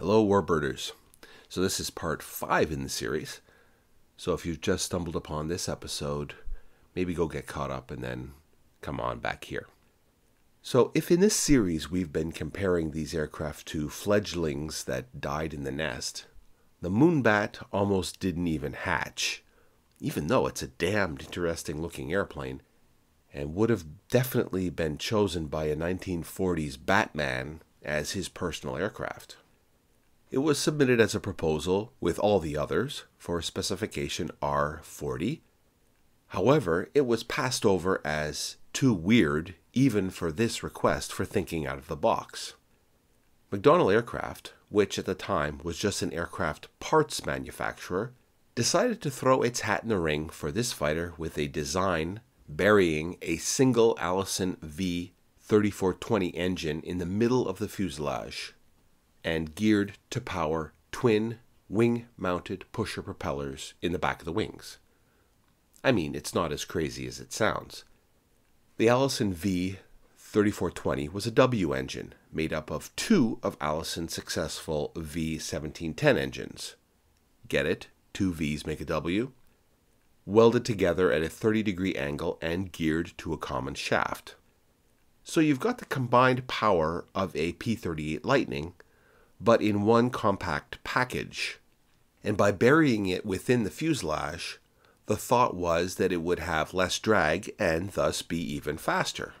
Hello, Warbirders. So, this is part five in the series. So, if you've just stumbled upon this episode, maybe go get caught up and then come on back here. So, if in this series we've been comparing these aircraft to fledglings that died in the nest, the Moonbat almost didn't even hatch, even though it's a damned interesting looking airplane and would have definitely been chosen by a 1940s Batman as his personal aircraft. It was submitted as a proposal with all the others for specification R40. However, it was passed over as too weird even for this request for thinking out of the box. McDonnell Aircraft, which at the time was just an aircraft parts manufacturer, decided to throw its hat in the ring for this fighter with a design burying a single Allison V 3420 engine in the middle of the fuselage and geared to power twin wing mounted pusher propellers in the back of the wings. I mean, it's not as crazy as it sounds. The Allison V 3420 was a W engine made up of two of Allison's successful V 1710 engines. Get it? Two V's make a W? Welded together at a 30 degree angle and geared to a common shaft. So you've got the combined power of a P 38 Lightning but in one compact package. And by burying it within the fuselage, the thought was that it would have less drag and thus be even faster.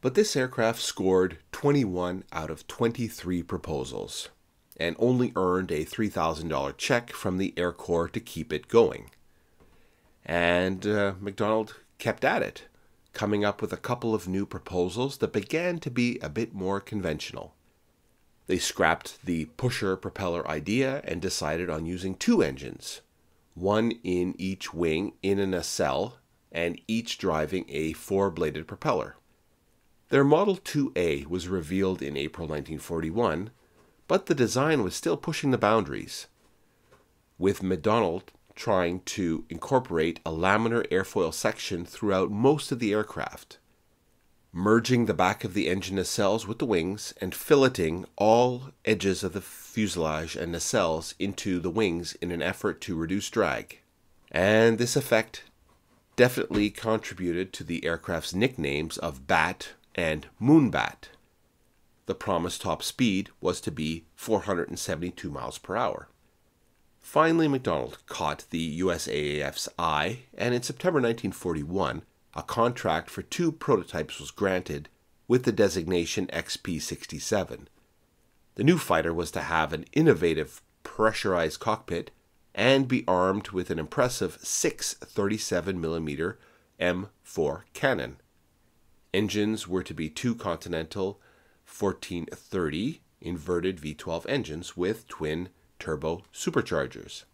But this aircraft scored 21 out of 23 proposals and only earned a $3,000 check from the Air Corps to keep it going. And uh, McDonnell kept at it, coming up with a couple of new proposals that began to be a bit more conventional. They scrapped the pusher propeller idea and decided on using two engines, one in each wing in a nacelle, and each driving a four bladed propeller. Their Model 2A was revealed in April 1941, but the design was still pushing the boundaries, with McDonnell trying to incorporate a laminar airfoil section throughout most of the aircraft merging the back of the engine nacelles with the wings and filleting all edges of the fuselage and nacelles into the wings in an effort to reduce drag. And this effect definitely contributed to the aircraft's nicknames of Bat and Moonbat. The promised top speed was to be 472 miles per hour. Finally, McDonnell caught the USAAF's eye, and in September 1941, a contract for two prototypes was granted with the designation XP 67. The new fighter was to have an innovative pressurized cockpit and be armed with an impressive 637mm M4 cannon. Engines were to be two Continental 1430 inverted V12 engines with twin turbo superchargers.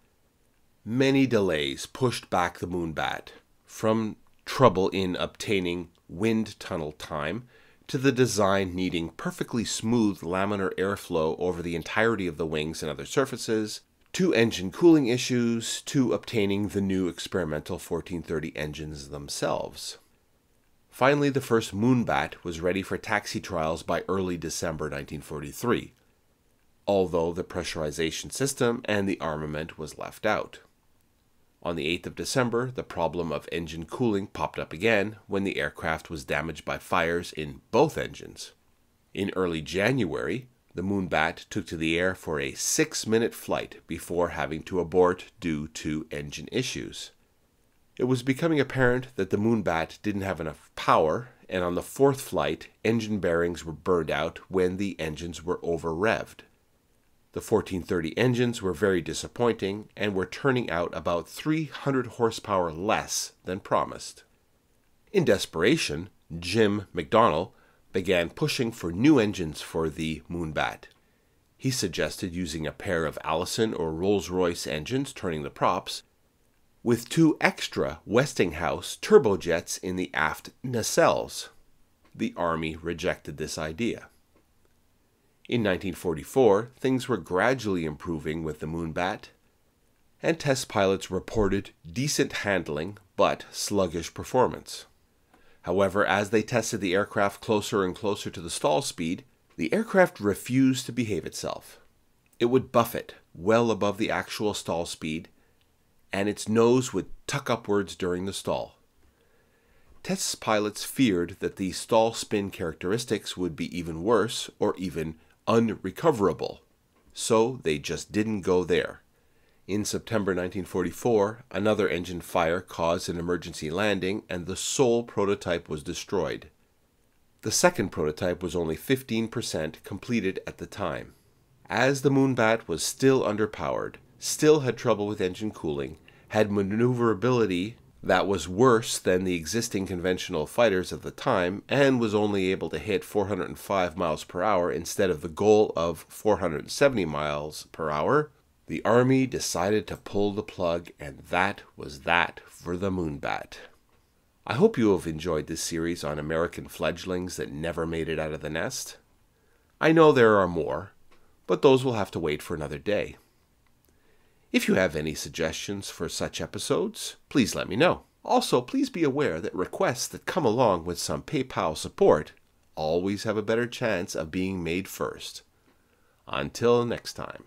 Many delays pushed back the Moonbat from trouble in obtaining wind tunnel time, to the design needing perfectly smooth laminar airflow over the entirety of the wings and other surfaces, to engine cooling issues, to obtaining the new experimental 1430 engines themselves. Finally, the first Moonbat was ready for taxi trials by early December 1943, although the pressurization system and the armament was left out. On the 8th of December, the problem of engine cooling popped up again when the aircraft was damaged by fires in both engines. In early January, the Moonbat took to the air for a six minute flight before having to abort due to engine issues. It was becoming apparent that the Moonbat didn't have enough power, and on the fourth flight, engine bearings were burned out when the engines were over revved. The 1430 engines were very disappointing and were turning out about 300 horsepower less than promised. In desperation, Jim McDonnell began pushing for new engines for the Moonbat. He suggested using a pair of Allison or Rolls Royce engines turning the props, with two extra Westinghouse turbojets in the aft nacelles. The Army rejected this idea. In 1944, things were gradually improving with the Moonbat, and test pilots reported decent handling but sluggish performance. However, as they tested the aircraft closer and closer to the stall speed, the aircraft refused to behave itself. it would buffet well above the actual stall speed, and its nose would tuck upwards during the stall. Test pilots feared that the stall spin characteristics would be even worse or even unrecoverable, so they just didn't go there. In September 1944, another engine fire caused an emergency landing and the sole prototype was destroyed. The second prototype was only 15% completed at the time. As the Moonbat was still underpowered, still had trouble with engine cooling, had maneuverability that was worse than the existing conventional fighters of the time and was only able to hit 405 miles per hour instead of the goal of 470 miles per hour, the Army decided to pull the plug, and that was that for the Moonbat. I hope you have enjoyed this series on American fledglings that never made it out of the nest. I know there are more, but those will have to wait for another day. If you have any suggestions for such episodes, please let me know. Also, please be aware that requests that come along with some PayPal support always have a better chance of being made first. Until next time.